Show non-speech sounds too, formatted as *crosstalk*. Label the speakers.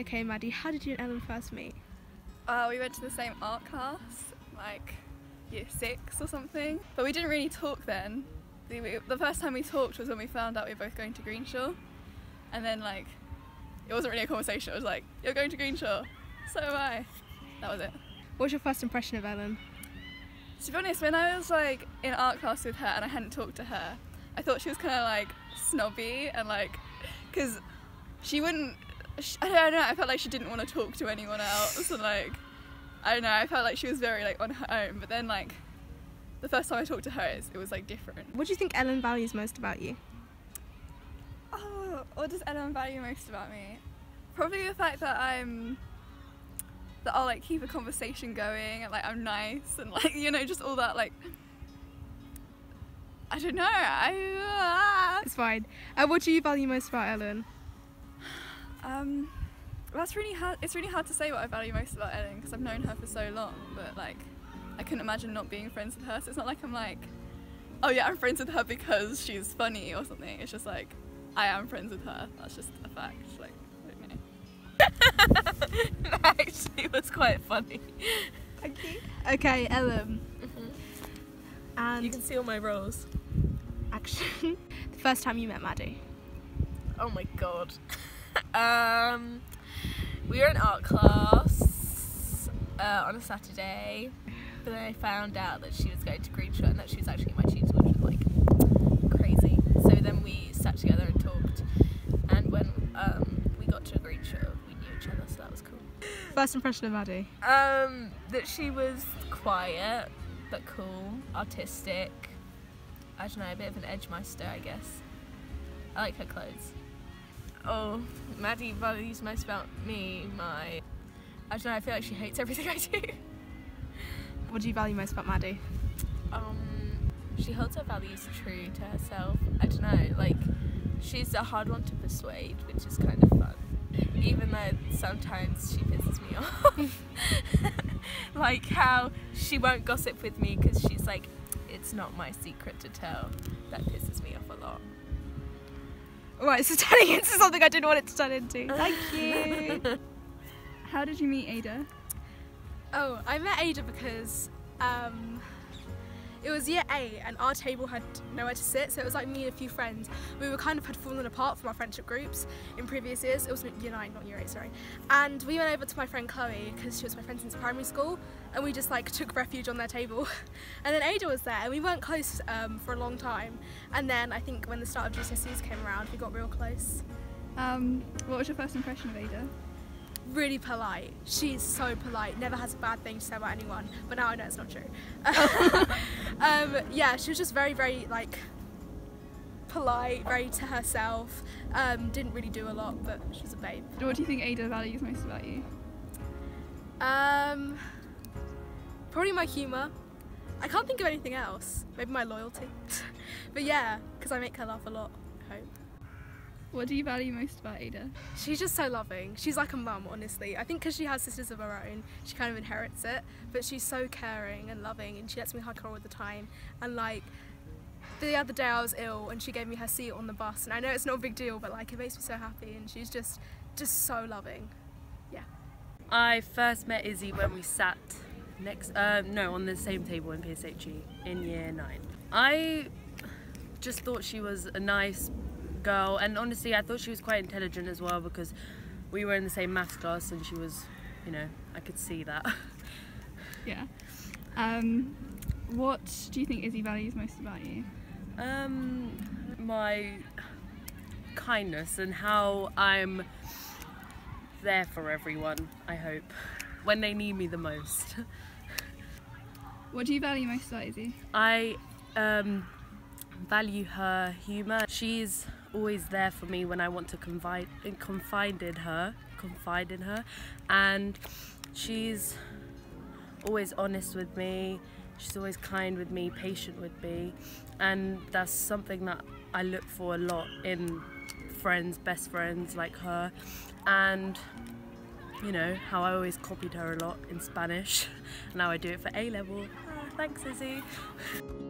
Speaker 1: Okay, Maddie, how did you and Ellen first meet?
Speaker 2: Uh, we went to the same art class, like year six or something. But we didn't really talk then. The, we, the first time we talked was when we found out we were both going to Greenshaw. And then, like, it wasn't really a conversation. It was like, you're going to Greenshaw. So am I. That was it.
Speaker 1: What was your first impression of Ellen?
Speaker 2: To be honest, when I was like in art class with her and I hadn't talked to her, I thought she was kind of like snobby and like, because she wouldn't. She, I don't know. I felt like she didn't want to talk to anyone else, and like, I don't know. I felt like she was very like on her own. But then like, the first time I talked to her, it, it was like different.
Speaker 1: What do you think Ellen values most about you?
Speaker 2: Oh, what does Ellen value most about me? Probably the fact that I'm that I'll like keep a conversation going and like I'm nice and *laughs* like you know just all that like I don't know I uh,
Speaker 1: It's fine. Uh, what do you value most about Ellen?
Speaker 2: Um that's really hard it's really hard to say what I value most about Ellen because I've known her for so long but like I couldn't imagine not being friends with her so it's not like I'm like oh yeah I'm friends with her because she's funny or something it's just like I am friends with her that's just a fact like I don't know *laughs*
Speaker 3: Actually, it was quite funny. Thank you.
Speaker 1: Okay, Ellen.
Speaker 3: You
Speaker 1: And
Speaker 3: can see all my roles.
Speaker 1: action. *laughs* the first time you met Maddie.
Speaker 3: Oh my god. Um, we were in art class uh, on a Saturday, but then I found out that she was going to Greenshaw and that she was actually my tutor, which was like crazy. So then we sat together and talked, and when um, we got to Greenshaw, we knew each other, so that was cool.
Speaker 1: First impression of Maddie.
Speaker 3: Um, that she was quiet but cool, artistic. I don't know, a bit of an edge meister, I guess. I like her clothes. Oh, Maddie values most about me, my. I don't know, I feel like she hates everything I do.
Speaker 1: What do you value most about Maddie?
Speaker 3: Um, she holds her values true to herself. I don't know, like, she's a hard one to persuade, which is kind of fun. Even though sometimes she pisses me off. *laughs* like how she won't gossip with me because she's like, it's not my secret to tell. That pisses me off a lot.
Speaker 1: Right, so turning into something I didn't want it to turn into. Thank you. *laughs*
Speaker 2: how did you meet Eda
Speaker 4: Oh, I met Eda because um, it was year eight and our table had nowhere to sit, so it was like me and a few friends. We were kind of had fallen apart from our friendship groups in previous years. It was year nine, not year eight, sorry. And we went over to my friend Chloe because she was my friend since primary school, and we just like took refuge on their table. *laughs* and then Eda was there, and we weren't close um, for a long time. And then I think when the start of GCSEs came around, we got real close.
Speaker 2: um what was your first impression of Eda
Speaker 4: Really polite. She's so polite. Never has a bad thing to say about anyone. But now I know it's not true. *laughs* um, yeah, she was just very, very like polite, very to herself. Um, didn't really do a lot, but she was a babe.
Speaker 2: what do you think Eda values most about you
Speaker 4: Um, probably my humour. I can't think of anything else. Maybe my loyalty. *laughs* but yeah, because I make her laugh a lot. I hope.
Speaker 2: What do you value most about Eda
Speaker 4: She's just so loving. She's like a mum, honestly. I think because she has sisters of her own, she kind of inherits it. But she's so caring and loving, and she lets me hug her all the time. And like the other day, I was ill, and she gave me her seat on the bus. And I know it's not a big deal, but like it makes me so happy. And she's just, just so loving. Yeah.
Speaker 5: I first met Izzy when we sat next, uh, no, on the same table in PSHE in year nine. I just thought she was a nice girl, and honestly, I thought she was quite intelligent as well because we were in the same maths class, and she was, you know, I could see that. *laughs*
Speaker 2: yeah um what do you think Izzy values most about you
Speaker 5: Um, my kindness and how I'm there for everyone. I hope when they need me the most. *laughs*
Speaker 2: what do you value most about Izzy
Speaker 5: I um, value her humour. She's always there for me when I want to confide, confide in her, confide in her, and she's always honest with me. She's always kind with me, patient with me, and that's something that I look for a lot in friends, best friends like her, and you know how I always copied her a lot in Spanish. *laughs* Now I do it for A level. Ah, thanks, Izzy. *laughs*